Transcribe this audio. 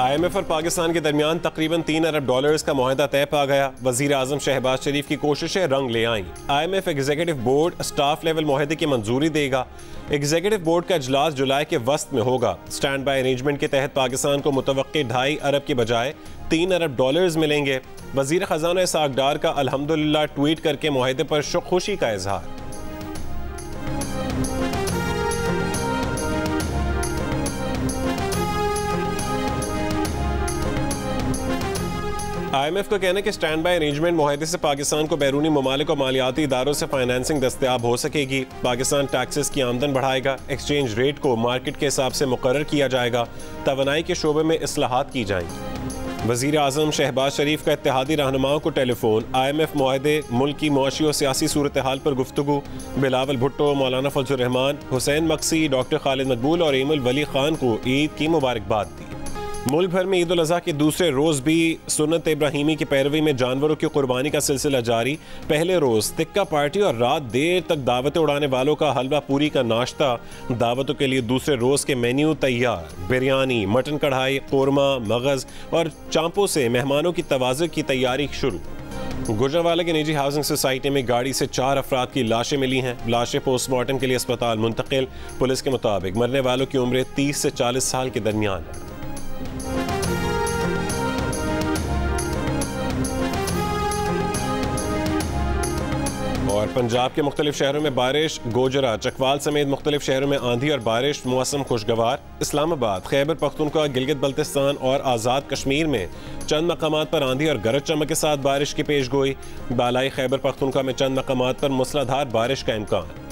आई M F और पाकिस्तान के दरमियान तकरीबन तीन अरब डॉलर्स का माहिदा तय पा गया। वज़ीर आज़म शहबाज शरीफ की कोशिशें रंग ले आईं। I M F executive board staff level माहदे की मंजूरी देगा। एग्जीक्यूटिव बोर्ड का अजलास जुलाई के वस्त में होगा। स्टैंड बाई अरेंजमेंट के तहत पाकिस्तान को मुतव ढाई अरब के बजाय तीन अरब डॉलर्स मिलेंगे। वज़ीर खजाना सागडार का अलहमदुल्ला ट्वीट करके माहदे पर खुशी का इजहार। आई एम एफ़ का कहना है कि स्टैंड बाई अरेंजमेंट माहे से पाकिस्तान को बैरूनी ममालिक और मालियाती इदारों से फाइनेंसिंग दस्तियाब हो सकेगी। पाकिस्तान टैक्सेस की आमदन बढ़ाएगा, एक्सचेंज रेट को मार्केट के हिसाब से मुकर किया जाएगा तोानाई के शोबे में असलाहत की जाएँगी। वज़ीर अजम शहबाज शरीफ का इतिहादी रहनुमाओं को टेलीफोन आई एम एफ़ माहे मुल्क की मुआशी और सियासी सूरत हाल पर गुफ्तु बिलावल भुट्टो, मौलाना फजलरहमान हुसैन मक्सी, डॉक्टर खालिद मकबूल और एमल वली खान को ईद की मुबारकबाद दी। मुल्क भर में ईद अजी के दूसरे रोज़ भी सुनत इब्राहिमी की पैरवी में जानवरों की कुर्बानी का सिलसिला जारी। पहले रोज़ तिक्का पार्टी और रात देर तक दावतें उड़ाने वालों का हलवा पूरी का नाश्ता। दावतों के लिए दूसरे रोज़ के मेन्यू तैयार। बिरयानी, मटन कढ़ाई, कौरमा, मगज़ और चांपों से मेहमानों की तोज़ की तैयारी शुरू। गुजरावाला के निजी हाउसिंग सोसाइटी में गाड़ी से चार अफराद की लाशें मिली हैं। लाशें पोस्टमार्टम के लिए अस्पताल मुंतकिल। पुलिस के मुताबिक मरने वालों की उम्र तीस से चालीस साल के दरमियान है। और पंजाब के मुख्तलिफ़ शहरों में बारिश, गोजरा, चकवाल समेत मुख्तलिफ़ शहरों में आंधी और बारिश, मौसम खुशगवार। इस्लामाबाद, खैबर पख्तूनख्वा, गिलगित बल्तिस्तान और आज़ाद कश्मीर में चंद मकाम पर आंधी और गरज चमक के साथ बारिश की पेश गोई। बालाई खैबर पख्तूनख्वा में चंद मकाम पर मूसलाधार बारिश का इम्कान।